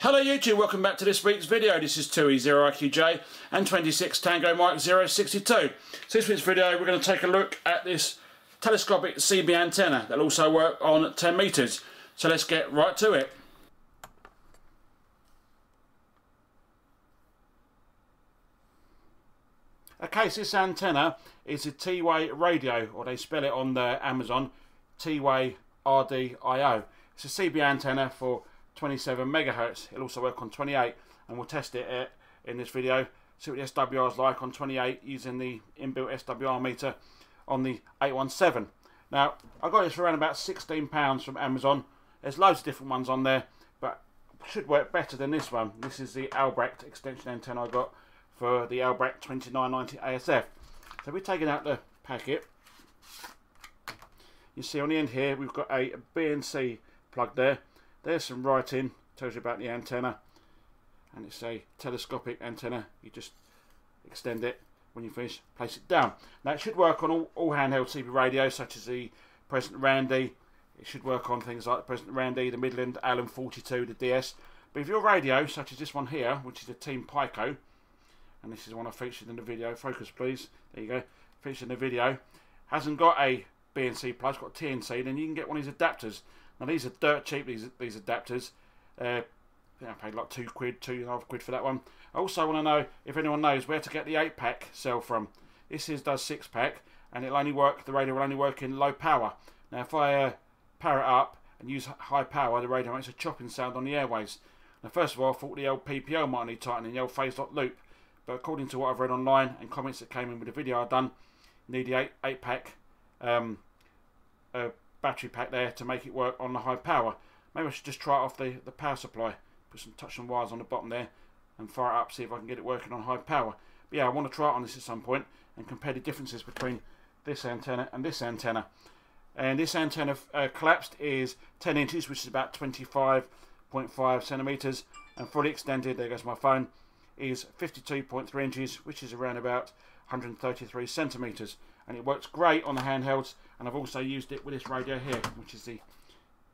Hello YouTube, welcome back to this week's video. This is 2E0IQJ and 26 Tango Mike 062. So this week's video we're going to take a look at this telescopic CB antenna that'll also work on 10 metres. So let's get right to it. Okay, so this antenna is a T-Way radio, or they spell it on the Amazon, T-Way RDIO. It's a CB antenna for 27 megahertz. It'll also work on 28 and we'll test it uh, in this video. See what the SWR is like on 28 using the inbuilt SWR meter on the 817. Now, I got this for around about £16 from Amazon. There's loads of different ones on there, but should work better than this one. This is the Albrecht extension antenna I got for the Albrecht 2990 ASF. So we're taking out the packet. You see on the end here, we've got a BNC plug there. There's some writing, tells you about the antenna. And it's a telescopic antenna. You just extend it when you finish, place it down. Now it should work on all, all handheld CB radios, such as the President Randy. It should work on things like the President Randy, the Midland Alan 42, the DS. But if your radio, such as this one here, which is a Team Pico, and this is one I featured in the video, focus please, there you go, featured in the video, hasn't got a BNC plus, got TNC, then you can get one of these adapters. Now these are dirt cheap, these these adapters. Uh, I paid like two quid, two and a half quid for that one. I also want to know if anyone knows where to get the 8 pack cell from. This is does 6 pack and it'll only work, the radio will only work in low power. Now if I uh, power it up and use high power, the radio makes a chopping sound on the airways. Now first of all I thought the old PLL might need tightening, the old phase lock loop. But according to what I've read online and comments that came in with the video I've done, need the 8, eight pack um, uh, battery pack there to make it work on the high power. Maybe I should just try it off the, the power supply. Put some touch and wires on the bottom there and fire it up, see if I can get it working on high power. But yeah, I want to try it on this at some point and compare the differences between this antenna and this antenna. And this antenna uh, collapsed is 10 inches, which is about 25.5 centimeters, and fully extended, there goes my phone, is 52.3 inches, which is around about 133 centimeters and it works great on the handhelds and I've also used it with this radio here which is the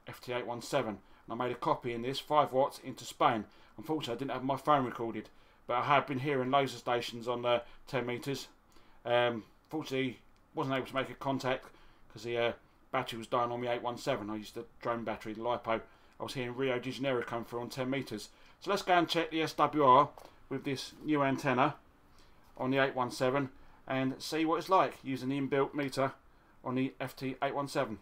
FT817 and I made a copy in this 5 watts into Spain. Unfortunately I didn't have my phone recorded but I have been hearing laser stations on the 10 meters. Um, fortunately wasn't able to make a contact because the uh, battery was dying on the 817 I used the drone battery the LiPo. I was hearing Rio de Janeiro come through on 10 meters. So let's go and check the SWR with this new antenna on the 817 and see what it's like using the inbuilt meter on the FT817.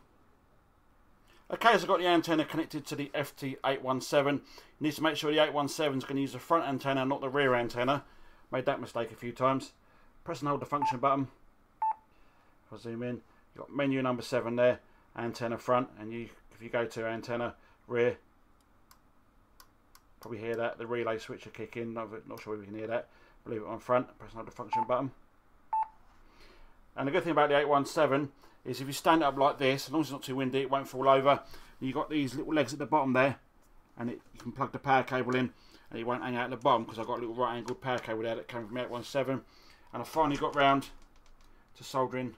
Okay, so I've got the antenna connected to the FT817. You need to make sure the 817 is going to use the front antenna, not the rear antenna. Made that mistake a few times. Press and hold the function button. If I zoom in, you've got menu number 7 there, antenna front, and you if you go to antenna rear, probably hear that, the relay switch will kick in, not, not sure we can hear that. Leave it on front, press and hold the function button. And the good thing about the 817 is if you stand up like this, as long as it's not too windy, it won't fall over. You've got these little legs at the bottom there, and it, you can plug the power cable in, and it won't hang out at the bottom because I've got a little right angled power cable there that came from the 817. And I finally got round to soldering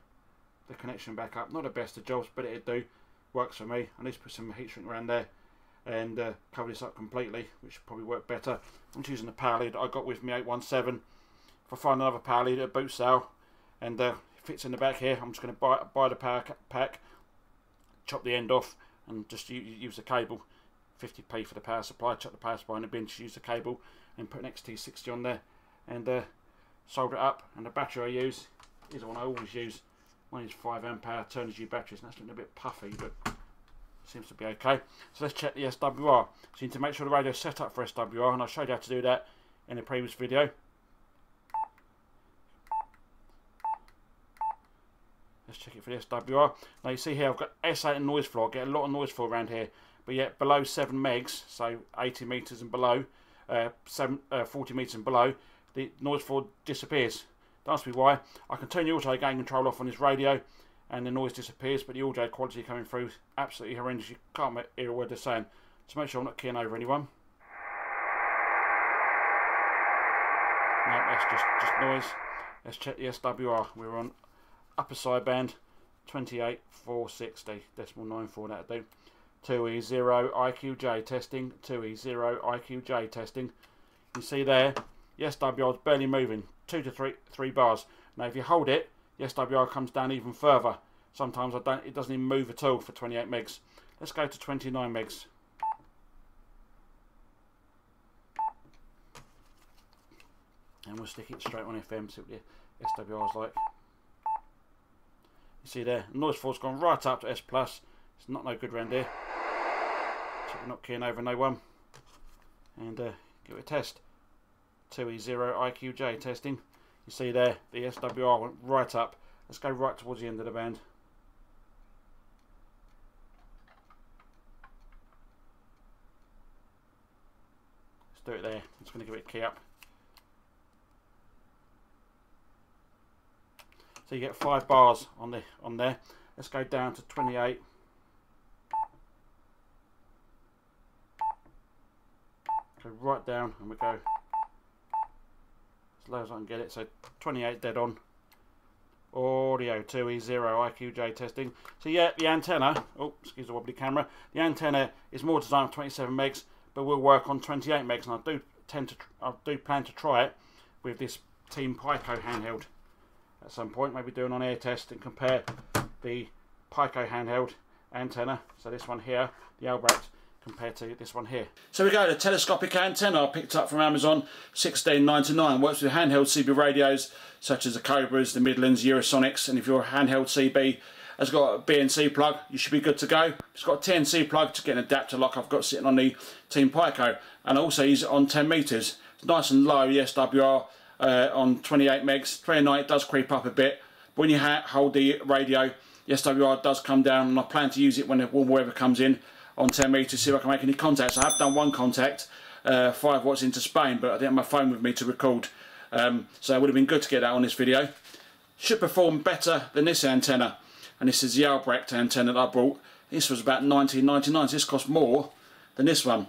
the connection back up. Not the best of jobs, but it'd do. Works for me. I need to put some heat shrink around there and uh, cover this up completely, which probably work better. I'm using the power lead I got with me 817. If I find another power lead at a boot sale and uh, fits in the back here. I'm just going to buy, buy the power pack, chop the end off, and just use the cable. 50p for the power supply, chuck the power supply in the bin, just use the cable, and put an XT60 on there, and uh, solder it up. And the battery I use is the one I always use. One is 5 amp hour Turnigy batteries, and that's looking a bit puffy, but seems to be okay. So let's check the SWR. So you need to make sure the radio is set up for SWR, and I showed you how to do that in a previous video. Let's check it for the SWR. Now you see here I've got S8 and noise floor. I get a lot of noise floor around here. But yet below 7 megs, so 80 metres and below, uh, seven, uh, 40 metres and below, the noise floor disappears. Don't ask me why. I can turn the auto gain control off on this radio and the noise disappears, but the audio quality coming through is absolutely horrendous. You can't hear a word they're saying. So make sure I'm not keying over anyone. No, that's just, just noise. Let's check the SWR. We're on upper sideband 28 460 decimal 94 that'll do 2E0 IQJ testing, 2E0 IQJ testing. You see there, the SWR is barely moving, two to three three bars. Now if you hold it, the SWR comes down even further. Sometimes I don't, it doesn't even move at all for 28 megs. Let's go to 29 megs. And we'll stick it straight on FM, see what the SWR is like. You see there, noise force gone right up to S+. plus. It's not no good round here. So we're not keying over no one. And uh, give it a test. 2E0 IQJ testing. You see there, the SWR went right up. Let's go right towards the end of the band. Let's do it there. Just going to give it a key up. So you get five bars on the on there. Let's go down to 28. Go right down and we go as low as I can get it. So 28 dead on. Audio 2E0 IQJ testing. So yeah, the antenna, oh, excuse the wobbly camera. The antenna is more designed for 27 megs, but we'll work on 28 megs. And I do tend to, I do plan to try it with this Team Pico handheld at some point. Maybe do an on-air test and compare the Pico handheld antenna. So this one here, the Albrecht compared to this one here. So we go to telescopic antenna I picked up from Amazon, 16.99. Works with handheld CB radios such as the Cobras, the Midlands, Eurosonics, and if your handheld CB has got a BNC plug, you should be good to go. It's got a TNC plug to get an adapter like I've got sitting on the Team Pico, and also it on 10 meters. It's nice and low, the SWR uh, on 28 megs. 29 it does creep up a bit. But when you hold the radio, the SWR does come down, and I plan to use it when the warm weather comes in on 10 metres to see if I can make any contacts. I have done one contact, uh, 5 watts into Spain, but I didn't have my phone with me to record. Um, so it would have been good to get that on this video. Should perform better than this antenna. And this is the Albrecht antenna that I bought. This was about 19.99. So this cost more than this one.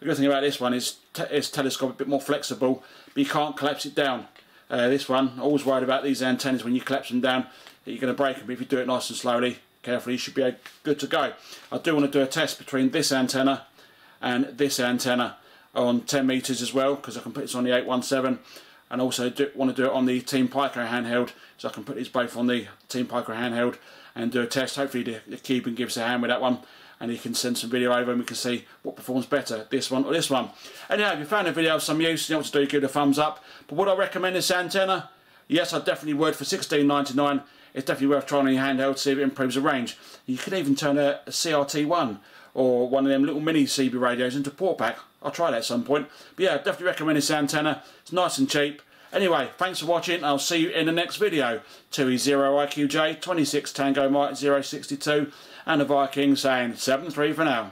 The good thing about this one is it's telescope a bit more flexible, but you can't collapse it down. Uh, this one, always worried about these antennas when you collapse them down, you're going to break them. But if you do it nice and slowly, carefully, you should be good to go. I do want to do a test between this antenna and this antenna on 10 meters as well because I can put this on the 817 and also do, want to do it on the Team Pico handheld so I can put these both on the Team Pico handheld and do a test. Hopefully the, the Cuban gives a hand with that one and he can send some video over and we can see what performs better, this one or this one. Anyhow, if you found the video of some use, you know what to do, give it a thumbs up. But would I recommend this antenna? Yes, I definitely would for 16.99 it's definitely worth trying on your handheld to see if it improves the range. You can even turn a, a CRT1 or one of them little mini CB radios into port pack. I'll try that at some point. But yeah, definitely recommend this antenna. It's nice and cheap. Anyway, thanks for watching. I'll see you in the next video. 2E0IQJ, 26 Tango Mike 062, and the Viking saying 7-3 for now.